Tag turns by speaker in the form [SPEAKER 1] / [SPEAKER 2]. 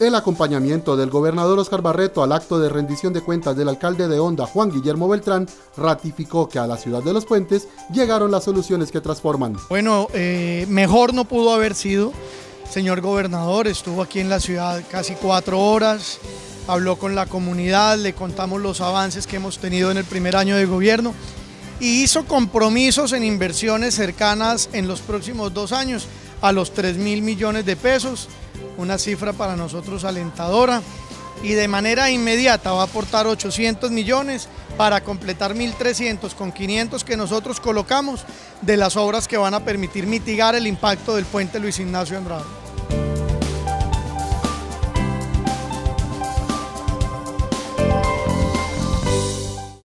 [SPEAKER 1] El acompañamiento del gobernador Oscar Barreto al acto de rendición de cuentas del alcalde de Honda, Juan Guillermo Beltrán, ratificó que a la ciudad de los puentes llegaron las soluciones que transforman.
[SPEAKER 2] Bueno, eh, mejor no pudo haber sido. Señor gobernador, estuvo aquí en la ciudad casi cuatro horas, habló con la comunidad, le contamos los avances que hemos tenido en el primer año de gobierno y hizo compromisos en inversiones cercanas en los próximos dos años a los 3 mil millones de pesos una cifra para nosotros alentadora y de manera inmediata va a aportar 800 millones para completar 1.300 con 500 que nosotros colocamos de las obras que van a permitir mitigar el impacto del puente Luis Ignacio Andrade.